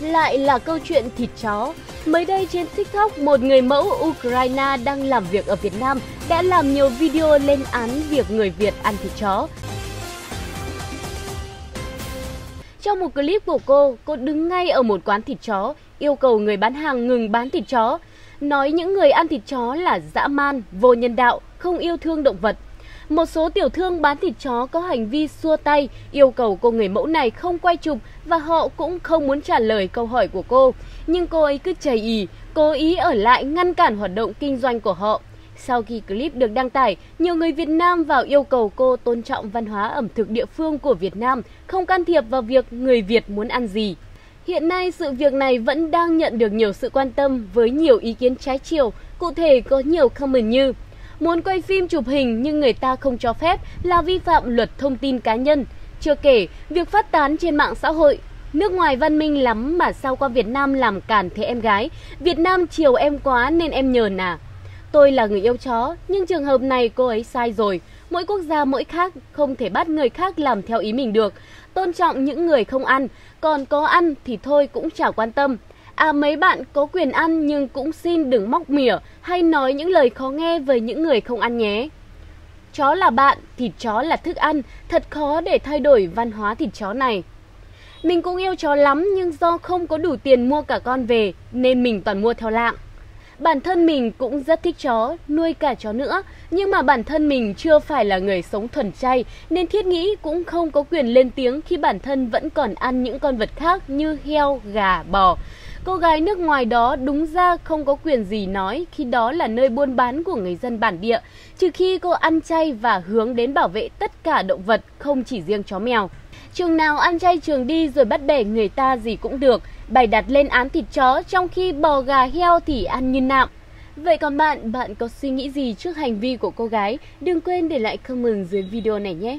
Lại là câu chuyện thịt chó. Mới đây trên TikTok, một người mẫu Ukraine đang làm việc ở Việt Nam đã làm nhiều video lên án việc người Việt ăn thịt chó. Trong một clip của cô, cô đứng ngay ở một quán thịt chó, yêu cầu người bán hàng ngừng bán thịt chó, nói những người ăn thịt chó là dã man, vô nhân đạo, không yêu thương động vật. Một số tiểu thương bán thịt chó có hành vi xua tay, yêu cầu cô người mẫu này không quay chụp và họ cũng không muốn trả lời câu hỏi của cô. Nhưng cô ấy cứ chầy ý, cố ý ở lại ngăn cản hoạt động kinh doanh của họ. Sau khi clip được đăng tải, nhiều người Việt Nam vào yêu cầu cô tôn trọng văn hóa ẩm thực địa phương của Việt Nam, không can thiệp vào việc người Việt muốn ăn gì. Hiện nay, sự việc này vẫn đang nhận được nhiều sự quan tâm với nhiều ý kiến trái chiều, cụ thể có nhiều comment như Muốn quay phim chụp hình nhưng người ta không cho phép là vi phạm luật thông tin cá nhân. Chưa kể, việc phát tán trên mạng xã hội Nước ngoài văn minh lắm mà sao qua Việt Nam làm cản thế em gái Việt Nam chiều em quá nên em nhờn à Tôi là người yêu chó, nhưng trường hợp này cô ấy sai rồi. Mỗi quốc gia mỗi khác, không thể bắt người khác làm theo ý mình được. Tôn trọng những người không ăn, còn có ăn thì thôi cũng chả quan tâm. À mấy bạn có quyền ăn nhưng cũng xin đừng móc mỉa hay nói những lời khó nghe với những người không ăn nhé. Chó là bạn, thịt chó là thức ăn, thật khó để thay đổi văn hóa thịt chó này. Mình cũng yêu chó lắm nhưng do không có đủ tiền mua cả con về nên mình toàn mua theo lạng. Bản thân mình cũng rất thích chó, nuôi cả chó nữa, nhưng mà bản thân mình chưa phải là người sống thuần chay nên thiết nghĩ cũng không có quyền lên tiếng khi bản thân vẫn còn ăn những con vật khác như heo, gà, bò. Cô gái nước ngoài đó đúng ra không có quyền gì nói khi đó là nơi buôn bán của người dân bản địa, trừ khi cô ăn chay và hướng đến bảo vệ tất cả động vật, không chỉ riêng chó mèo. Trường nào ăn chay trường đi rồi bắt bẻ người ta gì cũng được, bày đặt lên án thịt chó trong khi bò gà heo thì ăn như nạm. Vậy còn bạn, bạn có suy nghĩ gì trước hành vi của cô gái? Đừng quên để lại comment dưới video này nhé!